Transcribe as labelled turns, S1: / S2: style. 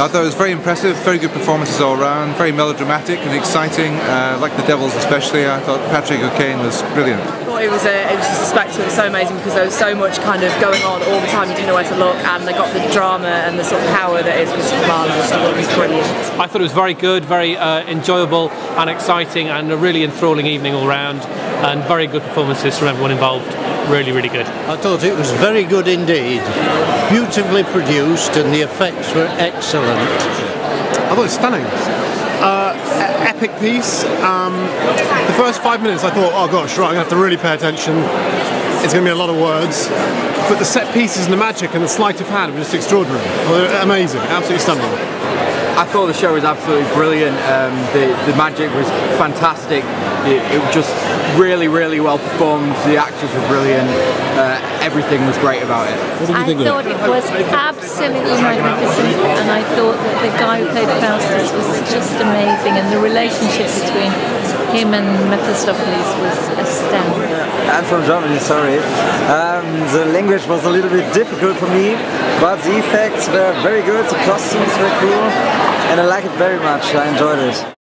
S1: I thought it was very impressive, very good performances all around, very melodramatic and exciting. Uh, like the Devils especially, I thought Patrick O'Kane was brilliant.
S2: I thought it was a, it was just a spectacle, it was so amazing because there was so much kind of going on all the time. You didn't know where to look, and they got the drama and the sort of power that is Christopher Marlowe. I thought it was brilliant.
S3: I thought it was very good, very uh, enjoyable and exciting, and a really enthralling evening all round, and very good performances from everyone involved. Really, really good.
S4: I thought it was very good indeed. Beautifully produced, and the effects were excellent.
S5: I thought it was stunning. Uh, epic piece. Um, the first five minutes, I thought, oh gosh, right, I'm gonna have to really pay attention. It's gonna be a lot of words. But the set pieces and the magic and the sleight of hand were just extraordinary. Well, they're amazing, absolutely stunning.
S6: I thought the show was absolutely brilliant. Um, the, the magic was fantastic. It, it was just really, really well performed. The actors were brilliant. Uh, everything was great about it.
S7: I thought it was absolutely magnificent, and I thought that the guy who played Faustus was just amazing, and the relationship between him and Mephistopheles was astounding.
S8: I'm from Germany, sorry. Um, the language was a little bit difficult for me, but the effects were very good, the costumes were cool, and I like it very much. I enjoyed it.